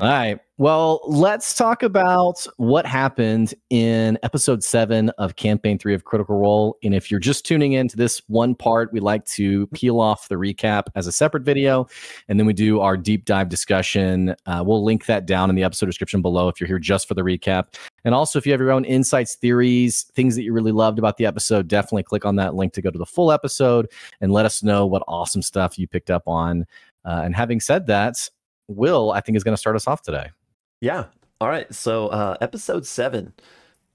All right. Well, let's talk about what happened in episode seven of campaign three of Critical Role. And if you're just tuning in to this one part, we like to peel off the recap as a separate video. And then we do our deep dive discussion. Uh, we'll link that down in the episode description below if you're here just for the recap. And also, if you have your own insights, theories, things that you really loved about the episode, definitely click on that link to go to the full episode and let us know what awesome stuff you picked up on. Uh, and having said that, Will, I think, is going to start us off today. Yeah. All right. So, uh, episode seven,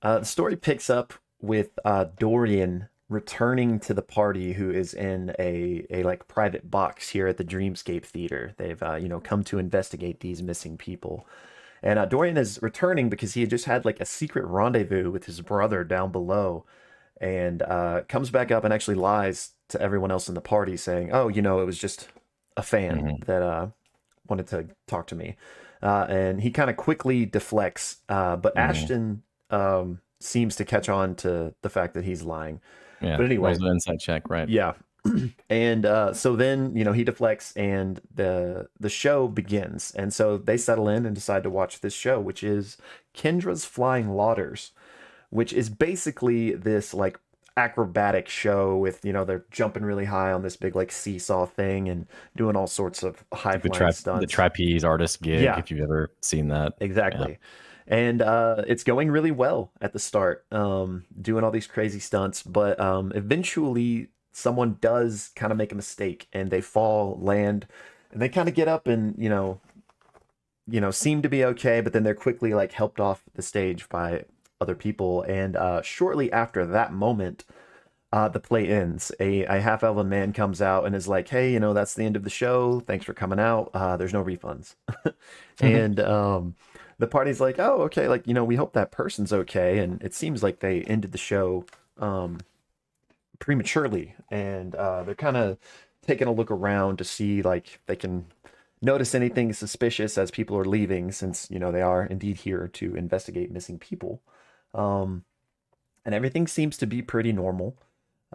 uh, the story picks up with uh, Dorian returning to the party, who is in a a like private box here at the Dreamscape Theater. They've uh, you know come to investigate these missing people. And uh, Dorian is returning because he had just had like a secret rendezvous with his brother down below, and uh, comes back up and actually lies to everyone else in the party, saying, "Oh, you know, it was just a fan mm-hmm. that uh, wanted to talk to me. Uh, and he kind of quickly deflects, uh, but mm-hmm. Ashton um, seems to catch on to the fact that he's lying. Yeah, but anyway, an insight check, right? Yeah, and uh, so then you know he deflects, and the the show begins, and so they settle in and decide to watch this show, which is Kendra's Flying Lauders, which is basically this like acrobatic show with you know they're jumping really high on this big like seesaw thing and doing all sorts of high the, tri- stunts. the trapeze artist gig yeah. if you've ever seen that exactly yeah. and uh, it's going really well at the start um, doing all these crazy stunts but um, eventually someone does kind of make a mistake and they fall land and they kind of get up and you know you know seem to be okay but then they're quickly like helped off the stage by other people. And uh, shortly after that moment, uh, the play ends. A, a half elven man comes out and is like, "Hey, you know that's the end of the show. Thanks for coming out. Uh, there's no refunds." and um, the party's like, "Oh, okay. Like you know, we hope that person's okay." And it seems like they ended the show um, prematurely, and uh, they're kind of taking a look around to see like they can notice anything suspicious as people are leaving, since you know they are indeed here to investigate missing people. Um, and everything seems to be pretty normal.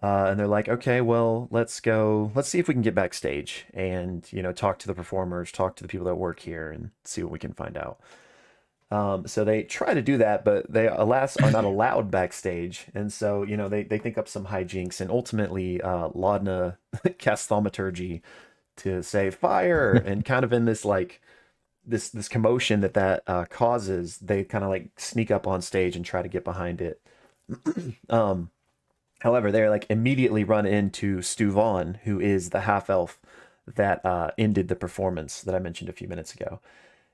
Uh, and they're like, okay, well, let's go. Let's see if we can get backstage and you know talk to the performers, talk to the people that work here, and see what we can find out. Um, so they try to do that, but they alas are not allowed backstage, and so you know they they think up some hijinks, and ultimately uh, Laudna casts thaumaturgy to say fire, and kind of in this like this this commotion that that uh, causes, they kind of like sneak up on stage and try to get behind it. um, however, they're like immediately run into Stuvan, who is the half elf that uh, ended the performance that I mentioned a few minutes ago.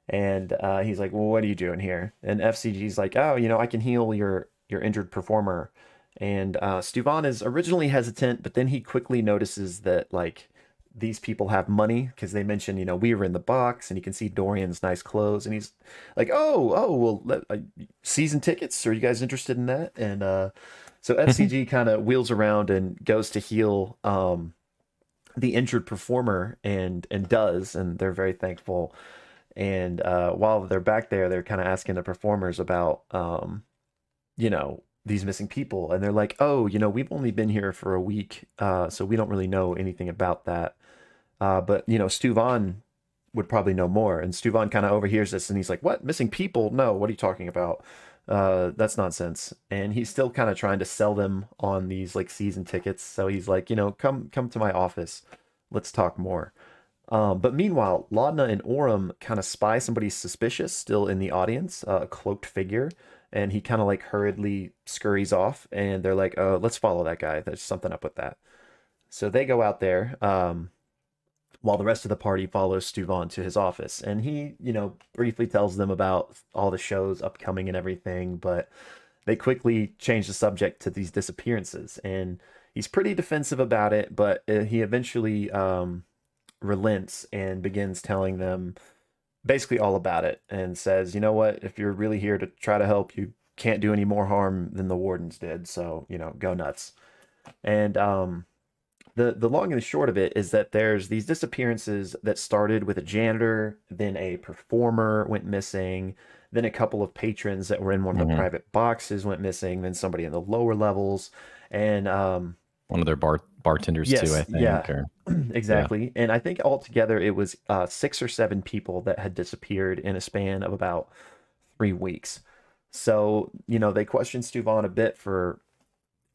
And uh, he's like, "Well, what are you doing here?" And FCG's like, "Oh, you know, I can heal your your injured performer." And uh, Stuvan is originally hesitant, but then he quickly notices that like these people have money because they mention, you know, we were in the box and you can see Dorian's nice clothes and he's like, oh, oh, well, let, uh, season tickets. Are you guys interested in that? And uh, so FCG kind of wheels around and goes to heal um, the injured performer and and does, and they're very thankful. And uh, while they're back there, they're kind of asking the performers about, um, you know, these missing people and they're like oh you know we've only been here for a week uh, so we don't really know anything about that uh, but you know, Stuvan would probably know more. And Stuvan kind of overhears this and he's like, "What? Missing people? No. What are you talking about? Uh, that's nonsense." And he's still kind of trying to sell them on these like season tickets. So he's like, you know, come come to my office. Let's talk more. Um, but meanwhile, Laudna and Orym kind of spy somebody suspicious still in the audience, uh, a cloaked figure, and he kind of like hurriedly scurries off. And they're like, "Oh, let's follow that guy. There's something up with that." So they go out there. Um, while the rest of the party follows Stuvan to his office. And he, you know, briefly tells them about all the shows upcoming and everything, but they quickly change the subject to these disappearances. And he's pretty defensive about it, but uh, he eventually um, relents and begins telling them basically all about it and says, you know what, if you're really here to try to help, you can't do any more harm than the wardens did. So, you know, go nuts. And um, the the long and the short of it is that there's these disappearances that started with a janitor, then a performer went missing, then a couple of patrons that were in one of the mm-hmm. private boxes went missing, then somebody in the lower levels, and um, one of their bar bartenders Yes, too. I think. yeah. or- exactly. And I think altogether it was uh, six or seven people that had disappeared in a span of about three weeks. So, you know, they questioned Stuvan a bit for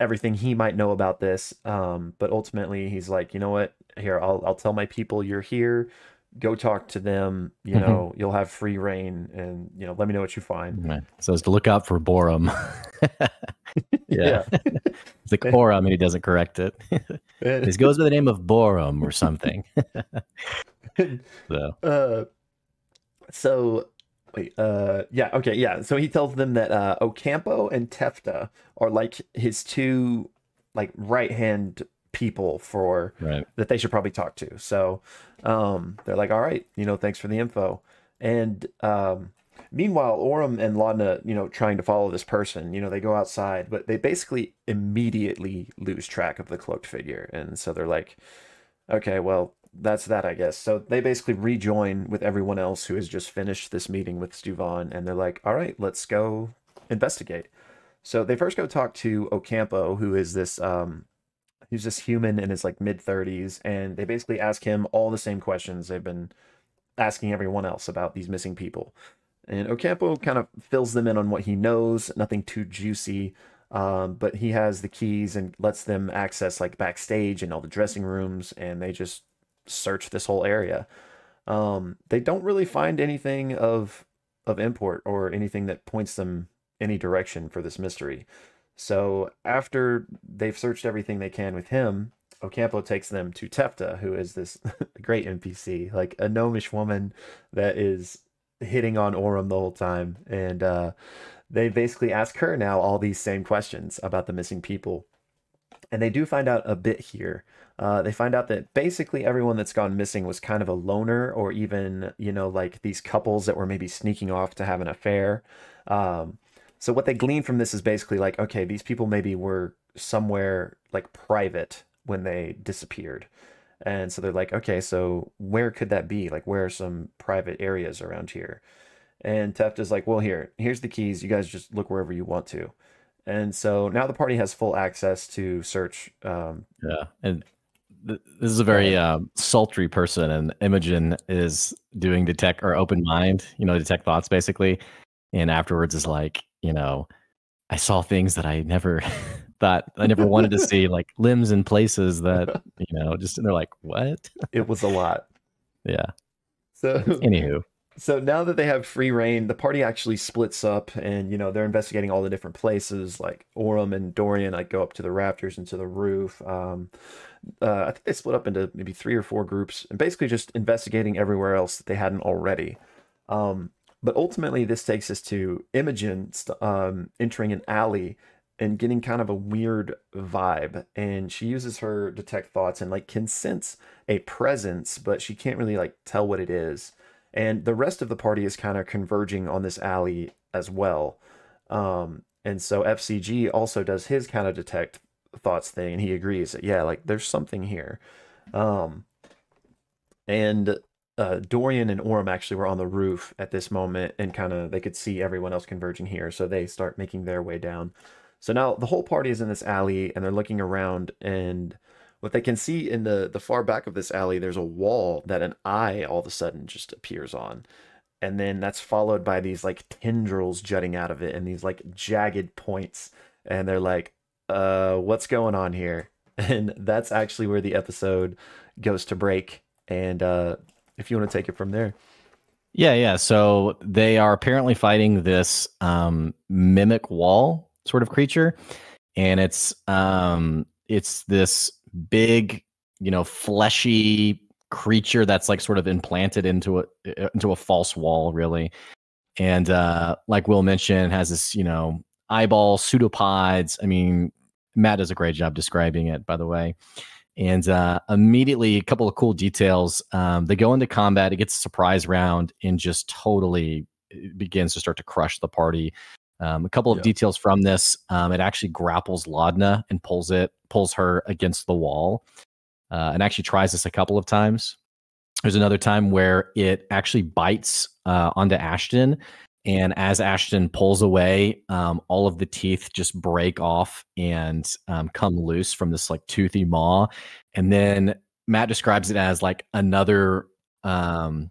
everything he might know about this. Um, but ultimately he's like, you know what? Here, I'll I'll tell my people you're here. Go talk to them. You Mhm. know, you'll have free reign and you know, let me know what you find. Right. Says to look out for Borum. yeah. It's like Borum and he doesn't correct it. This goes by the name of Borum or something. so Uh, so wait, uh, yeah, okay, yeah. So he tells them that uh, Ocampo and Tefta are like his two like right hand people for right. that they should probably talk to. So um, they're like, all right, you know, thanks for the info. And um, meanwhile, Orym and Laudna, you know, trying to follow this person, you know, they go outside, but they basically immediately lose track of the cloaked figure. And so they're like, okay, well, that's that, I guess. So they basically rejoin with everyone else who has just finished this meeting with Stuvan, and they're like, all right, let's go investigate. So they first go talk to Ocampo, who is this um, who's this human in his like mid 30s and they basically ask him all the same questions they've been asking everyone else about these missing people and ocampo kind of fills them in on what he knows nothing too juicy um, but he has the keys and lets them access like backstage and all the dressing rooms and they just search this whole area um, they don't really find anything of of import or anything that points them any direction for this mystery so after they've searched everything they can with him, Ocampo takes them to Tefta, who is this great NPC, like a gnomish woman that is hitting on Orym the whole time. And uh, they basically ask her now all these same questions about the missing people. And they do find out a bit here. Uh, they find out that basically everyone that's gone missing was kind of a loner, or even, you know, like these couples that were maybe sneaking off to have an affair. Um, so what they glean from this is basically like, okay, these people maybe were somewhere like private when they disappeared. And so they're like, okay, so where could that be? Like, where are some private areas around here? And Teft is like, well, here, here's the keys. You guys just look wherever you want to. And so now the party has full access to search. Um, Yeah. And this is a very um, sultry person, and Imogen is doing detect or open mind, you know, detect thoughts basically. And afterwards is like, you know, I saw things that I never thought I never wanted to see, like limbs in places that, you know, just and they're like, what? it was a lot. Yeah. So Anywho. So now that they have free reign, the party actually splits up, and you know they're investigating all the different places. Like Orym and Dorian, like go up to the rafters and to the roof. Um, uh, I think they split up into maybe three or four groups, and basically just investigating everywhere else that they hadn't already. Um, but ultimately, this takes us to Imogen um, entering an alley and getting kind of a weird vibe. And she uses her detect thoughts and like can sense a presence, but she can't really like tell what it is. And the rest of the party is kind of converging on this alley as well. Um, and so FCG also does his kind of detect thoughts thing, and he agrees that yeah, like there's something here. Um, and uh, Dorian and Orym actually were on the roof at this moment, and kind of they could see everyone else converging here, so they start making their way down. So now the whole party is in this alley, and they're looking around, and what they can see in the the far back of this alley, there's a wall that an eye all of a sudden just appears on, and then that's followed by these like tendrils jutting out of it, and these like jagged points, and they're like, "Uh, what's going on here?" And that's actually where the episode goes to break. And uh, if you want to take it from there. Yeah, yeah. So they are apparently fighting this um, mimic wall sort of creature, and it's um, it's this big, you know, fleshy creature that's like sort of implanted into a into a false wall, really. And uh, like Will mentioned, has this you know eyeball pseudopods. I mean, Matt does a great job describing it, by the way. And uh, immediately, a couple of cool details. Um, they go into combat. It gets a surprise round and just totally begins to start to crush the party. Um, a couple of Yeah. details from this: um, it actually grapples Laudna and pulls it, pulls her against the wall, uh, and actually tries this a couple of times. There's another time where it actually bites uh, onto Ashton, And as Ashton pulls away, um, all of the teeth just break off and um, come loose from this like toothy maw. And then Matt describes it as like another um,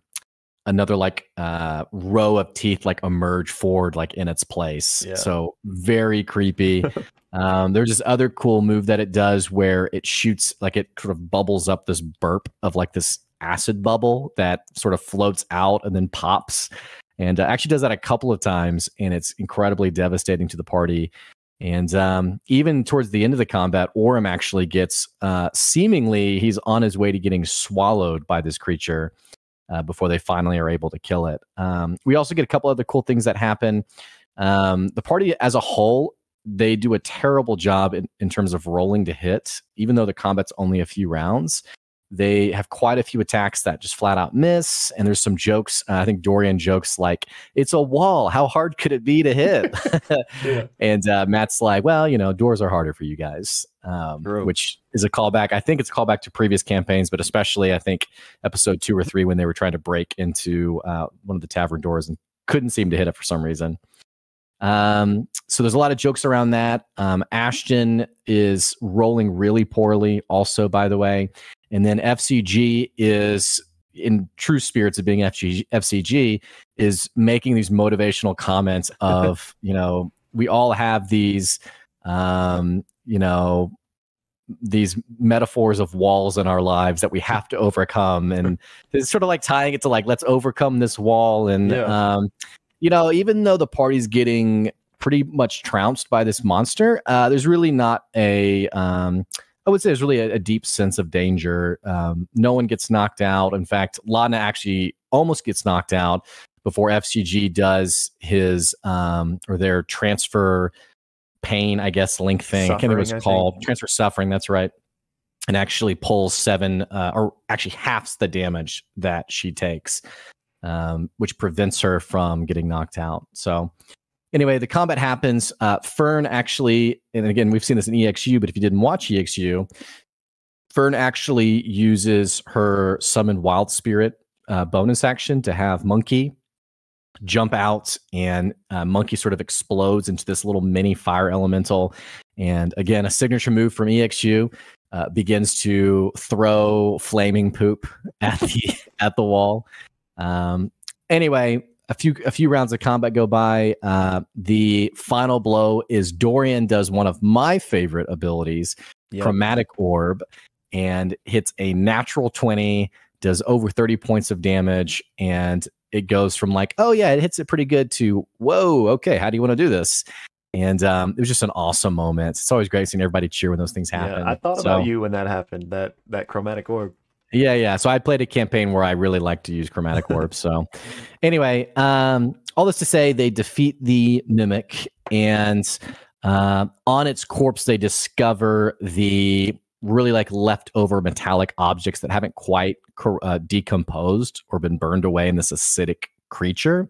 another like uh, row of teeth like emerge forward like in its place. Yeah. So very creepy. um, there's this other cool move that it does where it shoots like it sort of bubbles up this burp of like this acid bubble that sort of floats out and then pops. And uh, actually does that a couple of times, and it's incredibly devastating to the party. And um, even towards the end of the combat, Orym actually gets uh, seemingly he's on his way to getting swallowed by this creature uh, before they finally are able to kill it. Um, we also get a couple other cool things that happen. Um, the party as a whole, they do a terrible job in, in terms of rolling to hit, even though the combat's only a few rounds. They have quite a few attacks that just flat out miss. And there's some jokes. Uh, I think Dorian jokes like, it's a wall. How hard could it be to hit? Yeah. And uh, Matt's like, well, you know, doors are harder for you guys, um, which is a callback. I think it's a callback to previous campaigns, but especially I think episode two or three when they were trying to break into uh, one of the tavern doors and couldn't seem to hit it for some reason. Um, so there's a lot of jokes around that. Um, Ashton is rolling really poorly, also, by the way. And then FCG is in true spirits of being FG, FCG is making these motivational comments of, you know, we all have these, um, you know, these metaphors of walls in our lives that we have to overcome. And it's sort of like tying it to like, let's overcome this wall. And, Yeah. um, you know, even though the party's getting pretty much trounced by this monster, uh, there's really not a, um, I would say there's really a, a deep sense of danger. Um, no one gets knocked out. In fact, Laudna actually almost gets knocked out before FCG does his um, or their transfer pain, I guess, link thing. I can't remember what Suffering, I called. think. Transfer suffering. That's right. And actually pulls seven, uh, or actually halves the damage that she takes, um, which prevents her from getting knocked out. So, anyway, the combat happens. Uh, Fearne actually, and again, we've seen this in EXU, but if you didn't watch EXU, Fearne actually uses her summon wild spirit uh, bonus action to have Monkey jump out, and uh, Monkey sort of explodes into this little mini fire elemental. And again, a signature move from EXU uh, begins to throw flaming poop at the at the wall. Um, anyway, a few a few rounds of combat go by. Uh, the final blow is Dorian does one of my favorite abilities, Yep. chromatic orb, and hits a natural twenty. Does over thirty points of damage, and it goes from like, oh yeah, it hits it pretty good to whoa, okay, how do you want to do this? And um, it was just an awesome moment. It's always great seeing everybody cheer when those things happen. Yeah, I thought So- about you when that happened. That that chromatic orb. yeah, yeah. So I played a campaign where I really like to use chromatic orb. so anyway, um, all this to say, they defeat the mimic, and uh, on its corpse, they discover the really like leftover metallic objects that haven't quite uh, decomposed or been burned away in this acidic creature.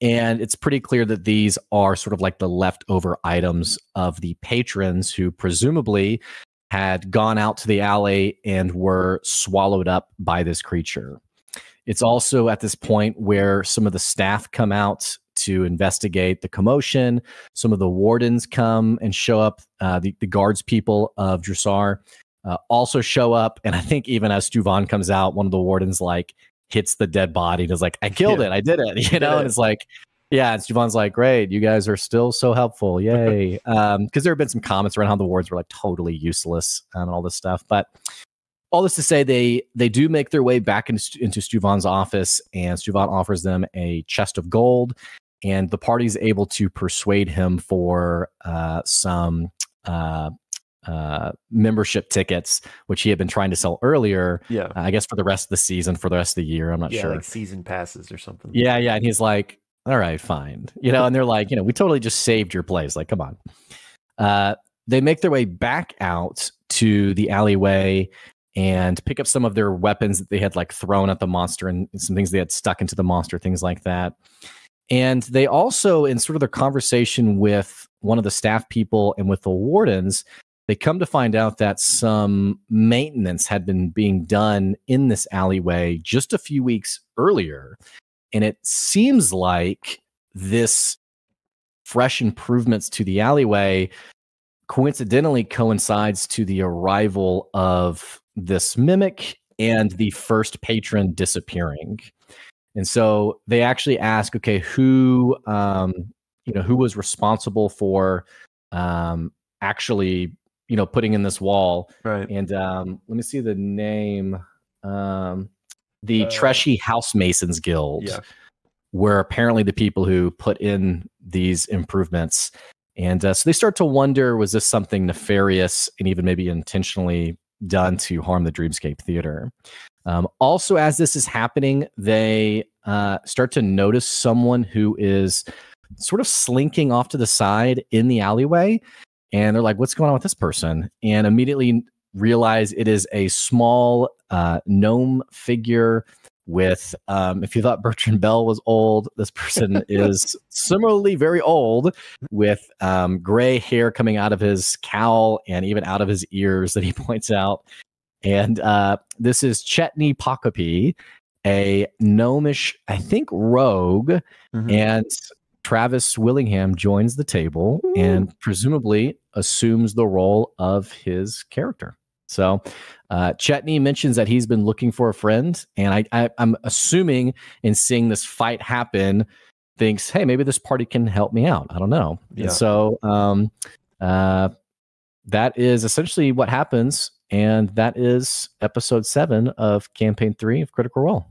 And it's pretty clear that these are sort of like the leftover items of the patrons who presumably had gone out to the alley and were swallowed up by this creature. It's also at this point where some of the staff come out to investigate the commotion. Some of the wardens come and show up. Uh, the, the guards people of Jrusar uh, also show up. And I think even as Stuvan comes out, one of the wardens like hits the dead body and is like, I killed Yeah. it. I did it. You know, and it's like, yeah, and Stuvan's like, great, you guys are still so helpful. Yay. um, because there have been some comments around how the wards were like totally useless and all this stuff. But all this to say, they they do make their way back into, into Stuvan's office, and Stuvan offers them a chest of gold, and the party's able to persuade him for uh, some uh, uh, membership tickets, which he had been trying to sell earlier. Yeah. I guess for the rest of the season, for the rest of the year. I'm not yeah, sure. like season passes or something. Yeah, yeah. And he's like, all right, fine. You know, and they're like, you know, we totally just saved your place. Like, come on. Uh, they make their way back out to the alleyway and pick up some of their weapons that they had like thrown at the monster and some things they had stuck into the monster, things like that. And they also, in sort of their conversation with one of the staff people and with the wardens, they come to find out that some maintenance had been being done in this alleyway just a few weeks earlier. And it seems like this fresh improvements to the alleyway coincidentally coincides to the arrival of this mimic and the first patron disappearing. And so they actually ask, okay, who um, you know who was responsible for um, actually you know putting in this wall? Right. And um, let me see the name. Um, the Uh, Treshy House Masons Guild Yeah. were apparently the people who put in these improvements. And uh, so they start to wonder was this something nefarious and even maybe intentionally done to harm the Dreamscape Theater? Um, also, as this is happening, they uh, start to notice someone who is sort of slinking off to the side in the alleyway. And they're like, what's going on with this person? And immediately realize it is a small uh, gnome figure with um, if you thought Bertrand Bell was old, this person is similarly very old with um, gray hair coming out of his cowl and even out of his ears that he points out. And uh, this is Chetney Pock O'Pea, a gnomish, I think, rogue. Mhm. And Travis Willingham joins the table and presumably assumes the role of his character. So, uh, Chetney mentions that he's been looking for a friend, and I, I, I'm assuming in seeing this fight happen, thinks, "Hey, maybe this party can help me out." I don't know. Yeah. And so, um, uh, that is essentially what happens, and that is episode seven of campaign three of Critical Role.